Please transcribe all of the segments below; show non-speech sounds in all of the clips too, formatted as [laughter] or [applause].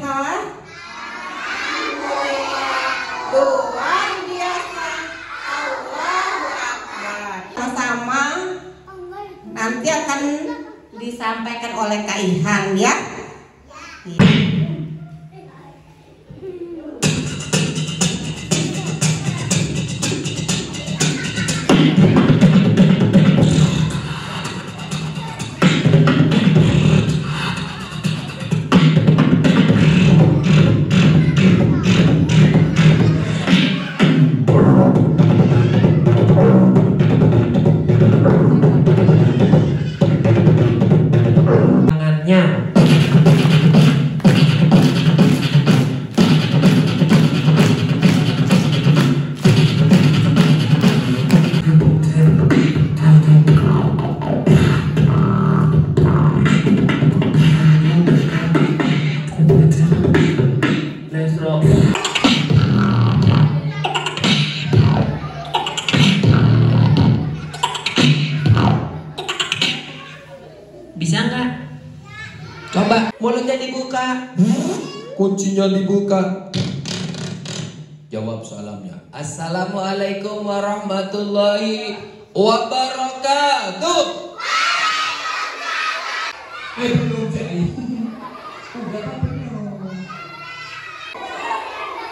sehat? Luar biasa. Allahu Akbar. Sama nanti akan disampaikan oleh Kak Ihan ya. Bisa nggak? Coba mulutnya dibuka. Kuncinya dibuka. Jawab salamnya. Assalamualaikum warahmatullahi wabarakatuh.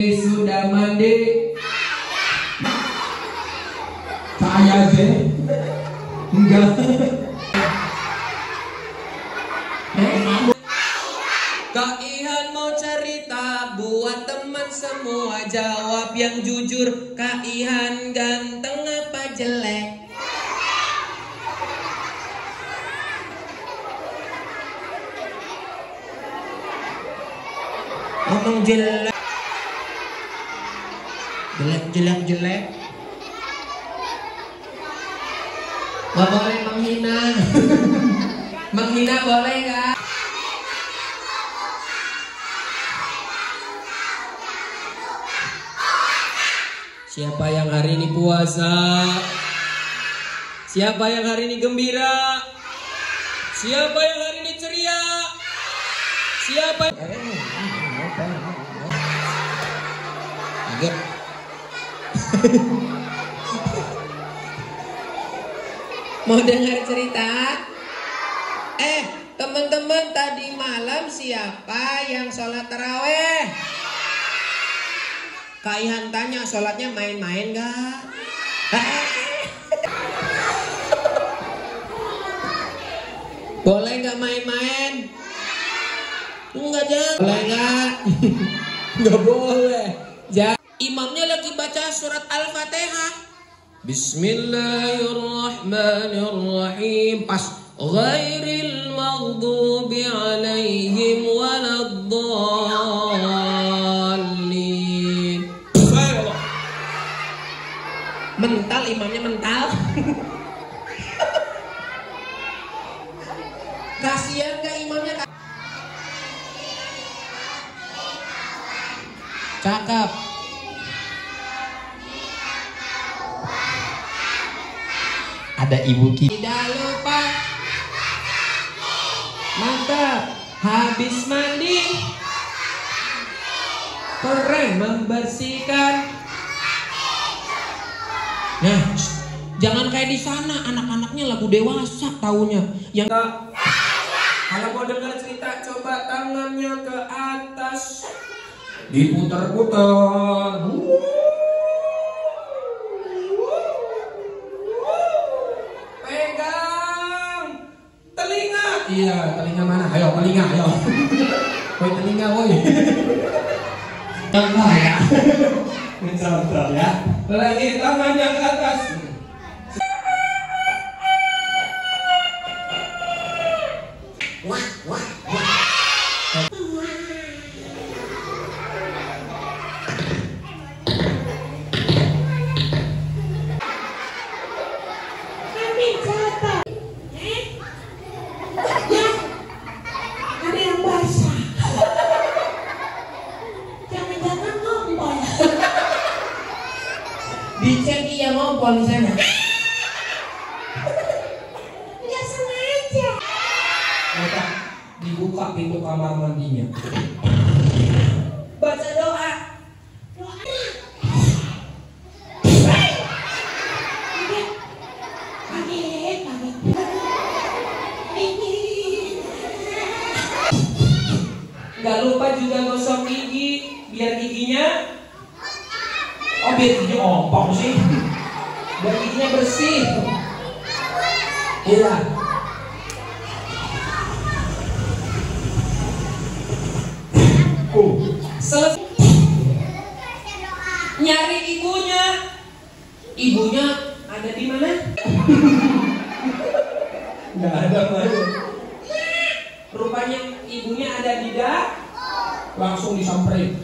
Sudah mandi. Saya sih. Enggak. Kak Ihan mau cerita buat teman semua jawab yang jujur Kak Ihan ganteng apa jelek? Ngomong jelek Jelek jelek jelek Gak boleh menghina [laughs] Menghina boleh gak? Siapa yang hari ini puasa? Siapa yang hari ini gembira? Siapa yang hari ini ceria? Siapa? Agak. [laughs] Mau dengar cerita? Eh, teman-teman tadi malam siapa yang sholat taraweh? Kak Ihan tanya sholatnya main-main gak? [laughs] Boleh nggak main-main? Enggak jangan. Boleh nggak? [laughs] Nggak boleh. Ja. Baca surat Al-Fatihah. Bismillahirrahmanirrahim. Pas ghairil maghdubi alaihim waladdallin. Mental imamnya mental. [laughs] Kasihan gak imamnya? Kak? Cakep. Ada ibu kita. Tidak lupa. Mantap. Habis mandi. Keren membersihkan. Nah, jangan kayak di sana anak-anaknya lagu dewasa taunya. Yang kalau mau dengar cerita coba tangannya ke atas. Diputar-putar. Pegang telinga. Iya, telinga mana? Ayo, telinga, ayo. Woi, telinga, woi. Tengah ya. Mencontrol ya. Lagi tangannya ke atas. Dibuka pintu kamar mandinya. Baca doa. Kaget, kaget. Ini. Gak lupa juga gosok gigi biar giginya Oh biar giginya ompong sih Biar giginya bersih Iya Selesai Nyari ibunya Ibunya ada di mana? Nggak ada mana. Rupanya ibunya ada di dak Langsung disamperin.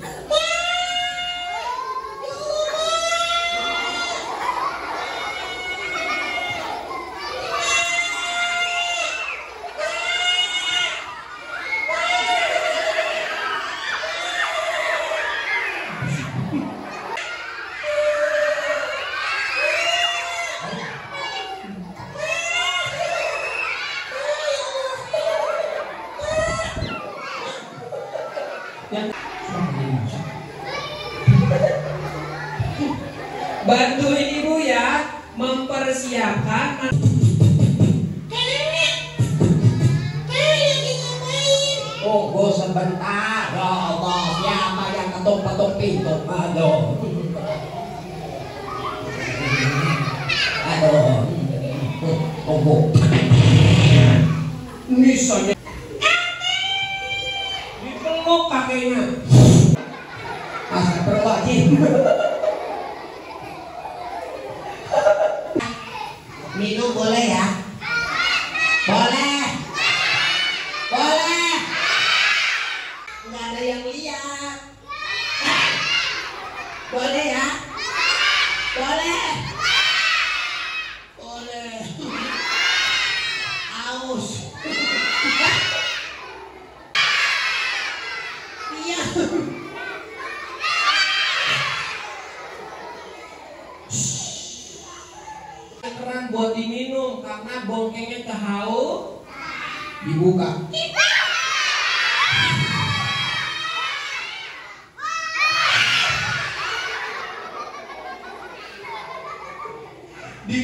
Bantuin ibu ya mempersiapkan Tunggu sebentar, ya Allah. Siapa yang ketuk-ketuk pintu? Aduh. Aduh. Tunggu. misalnya dipeluk kakeknya Astagfirullahaladzim. Minum boleh ya? Boleh. Boleh. Nggak ada yang lihat. Boleh ya? Boleh. Boleh. Aus. Iya. keran buat diminum karena bongkengnya kehau Dibuka. dikagetin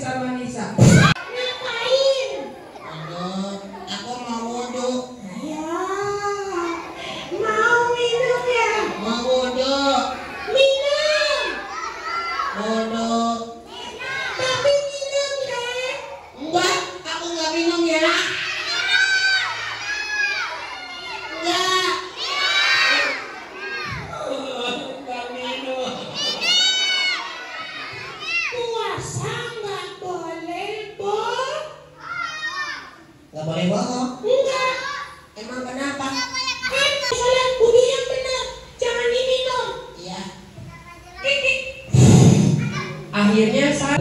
sama Nisa Ngapain? Aduh, aku mau wudhu. Ya, mau minum ya? Mau wudhu. Minum. Wudhu. Tapi minum deh. Enggak, aku nggak minum ya. Enggak. Nggak minum. Puasa nggak boleh, Bob. Bohong. Enggak. Emang kenapa? Sholat budi yang benar. Jangan diminum. Iya. akhirnya saat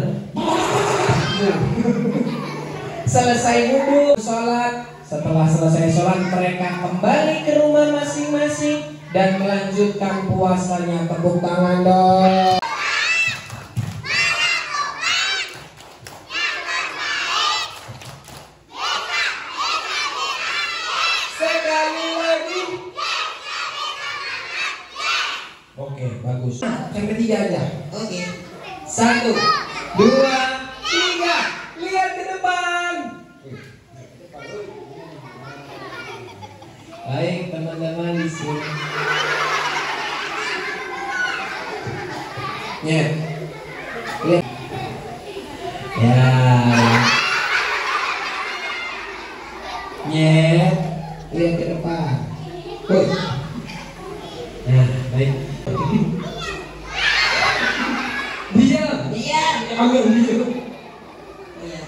selesai wudhu sholat setelah selesai sholat mereka kembali ke rumah masing-masing dan melanjutkan puasanya tepuk tangan dong oke bagus yang ketiga aja Oke. satu, dua, tiga. Lihat ke depan. Baik teman-teman di sini. Nyet. Lihat. Ya. Nyet. Lihat ke depan. Woi. Nah, baik. Diam. Iya. Agak diam. Iya.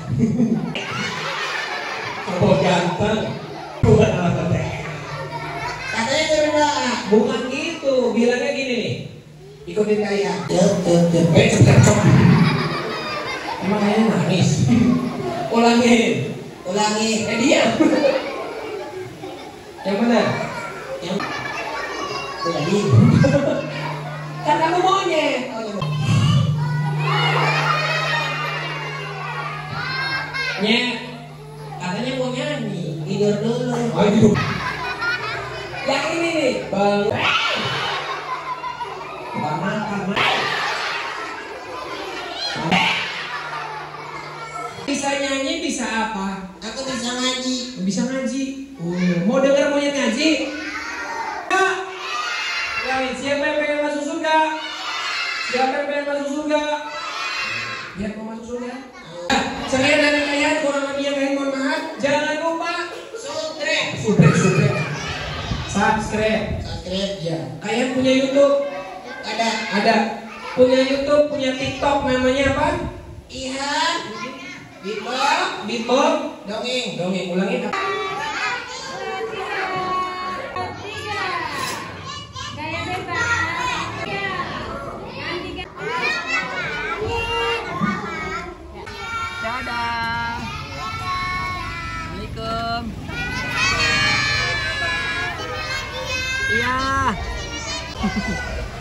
Oh ganteng. Bukan alat teh. Suruh doa. Bukan gitu, bilangnya gini nih. Ikutin kaya. Cep, cep, cep. Cep, cep, cep. Emang kayaknya nangis. Ulangin. Ulangi. Eh, diam. Yang benar. Yang Ulangi. Kan kamu monyet. Iya. Nyet. Katanya mau nyanyi. Tidur dulu. Ayo. Bang. Bisa nyanyi, bisa apa? Aku bisa ngaji. Bisa ngaji. Oh, mau dengar monyet ngaji? Kak. Ya, siapa yang pengen masuk surga? Siapa yang pengen masuk surga? Ya, mau masuk surga? Ah, Saya dan kalian kurang lebih yang lain mohon maaf. Jangan lupa Subscribe. subscribe, subscribe, subscribe. Subscribe. Ya, kalian punya YouTube? Ada Ada. Punya YouTube, punya TikTok, namanya apa? Ihan. Bito. Bito. Dongeng. Dongeng, ulangin. Gaya はい。